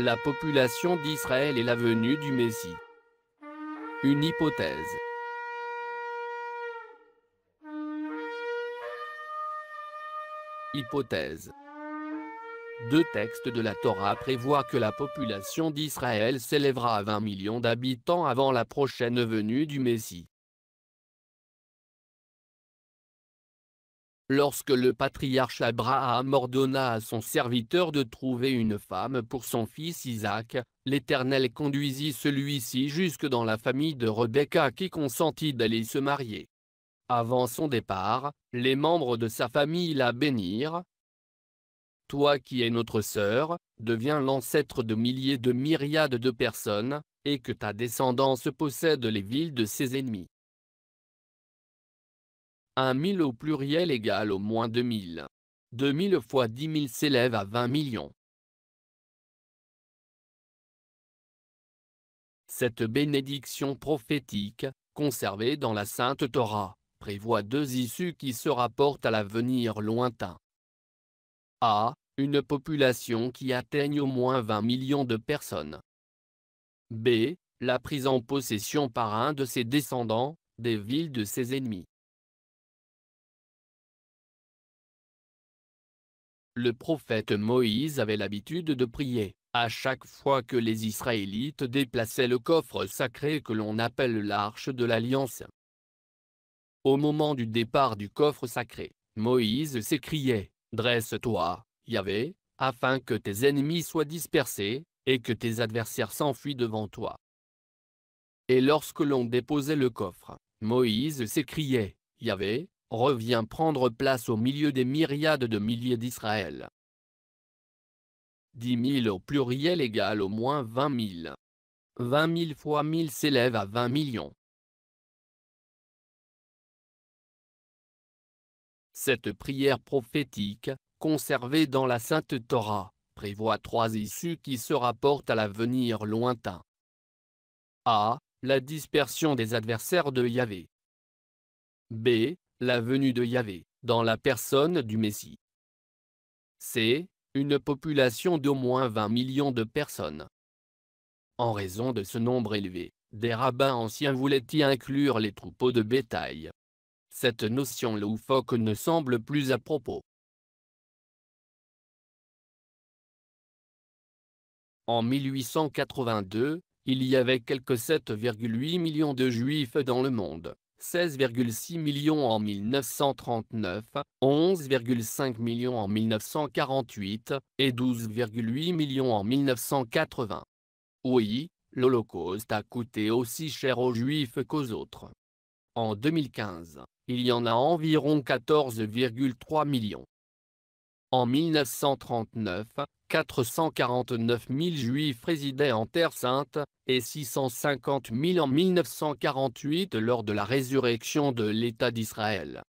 La population d'Israël et la venue du Messie. Une hypothèse. Hypothèse. Deux textes de la Torah prévoient que la population d'Israël s'élèvera à 20 millions d'habitants avant la prochaine venue du Messie. Lorsque le patriarche Abraham ordonna à son serviteur de trouver une femme pour son fils Isaac, l'Éternel conduisit celui-ci jusque dans la famille de Rebecca qui consentit d'aller se marier. Avant son départ, les membres de sa famille la bénirent. Toi qui es notre sœur, deviens l'ancêtre de milliers de myriades de personnes, et que ta descendance possède les villes de ses ennemis. Un mille au pluriel égale au moins deux mille. Deux mille fois dix mille s'élève à vingt millions. Cette bénédiction prophétique, conservée dans la Sainte Torah, prévoit deux issues qui se rapportent à l'avenir lointain. A. Une population qui atteigne au moins 20 millions de personnes. B. La prise en possession par un de ses descendants, des villes de ses ennemis. Le prophète Moïse avait l'habitude de prier, à chaque fois que les Israélites déplaçaient le coffre sacré que l'on appelle l'arche de l'Alliance. Au moment du départ du coffre sacré, Moïse s'écriait, Dresse-toi, Yahvé, afin que tes ennemis soient dispersés, et que tes adversaires s'enfuient devant toi. Et lorsque l'on déposait le coffre, Moïse s'écriait, Yahvé, reviens prendre place au milieu des myriades de milliers d'Israël. Dix mille au pluriel égale au moins vingt mille. Vingt mille fois mille s'élève à vingt millions. Cette prière prophétique, conservée dans la Sainte Torah, prévoit trois issues qui se rapportent à l'avenir lointain. A. La dispersion des adversaires de Yahvé. B. La venue de Yahvé, dans la personne du Messie. C. Une population d'au moins 20 millions de personnes. En raison de ce nombre élevé, des rabbins anciens voulaient y inclure les troupeaux de bétail cette notion loufoque ne semble plus à propos. En 1882, il y avait quelques 7,8 millions de juifs dans le monde, 16,6 millions en 1939, 11,5 millions en 1948, et 12,8 millions en 1980. Oui, l'Holocauste a coûté aussi cher aux juifs qu'aux autres. En 2015, il y en a environ 14,3 millions. En 1939, 449 000 juifs résidaient en Terre Sainte, et 650 000 en 1948 lors de la résurrection de l'État d'Israël.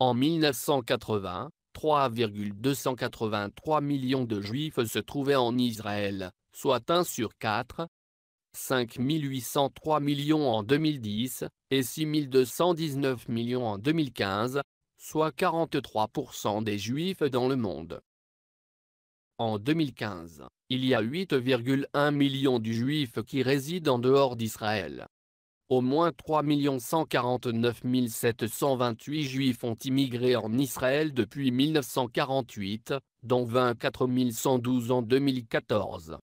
En 1980, 3,283 millions de juifs se trouvaient en Israël, soit 1 sur 4, 5 803 millions en 2010, et 6 219 millions en 2015, soit 43% des Juifs dans le monde. En 2015, il y a 8,1 millions de Juifs qui résident en dehors d'Israël. Au moins 3 149 728 Juifs ont immigré en Israël depuis 1948, dont 24 112 en 2014.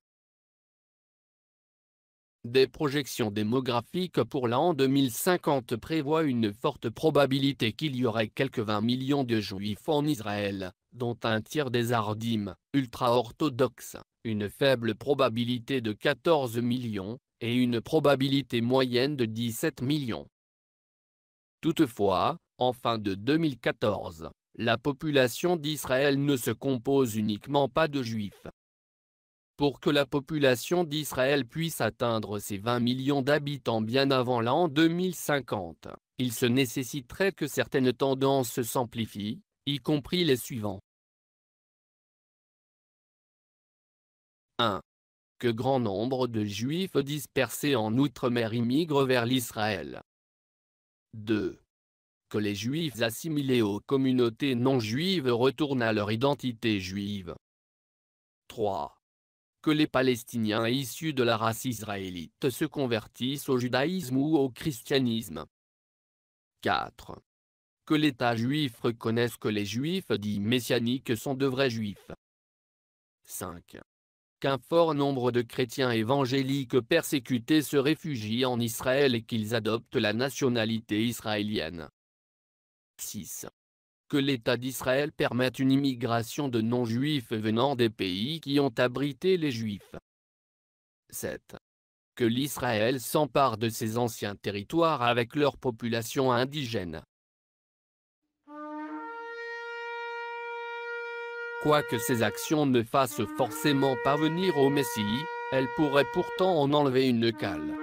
Des projections démographiques pour l'an 2050 prévoient une forte probabilité qu'il y aurait quelques 20 millions de juifs en Israël, dont un tiers des ardim, ultra-orthodoxes, une faible probabilité de 14 millions, et une probabilité moyenne de 17 millions. Toutefois, en fin de 2014, la population d'Israël ne se compose uniquement pas de juifs. Pour que la population d'Israël puisse atteindre ses 20 millions d'habitants bien avant l'an 2050, il se nécessiterait que certaines tendances s'amplifient, y compris les suivants. 1. Que grand nombre de Juifs dispersés en Outre-mer immigrent vers l'Israël. 2. Que les Juifs assimilés aux communautés non juives retournent à leur identité juive. 3 que les Palestiniens issus de la race israélite se convertissent au judaïsme ou au christianisme. 4. Que l'État juif reconnaisse que les juifs dits messianiques sont de vrais juifs. 5. Qu'un fort nombre de chrétiens évangéliques persécutés se réfugient en Israël et qu'ils adoptent la nationalité israélienne. 6 que l'État d'Israël permette une immigration de non-juifs venant des pays qui ont abrité les juifs. 7. Que l'Israël s'empare de ses anciens territoires avec leur population indigène. Quoique ces actions ne fassent forcément parvenir au Messie, elles pourraient pourtant en enlever une cale.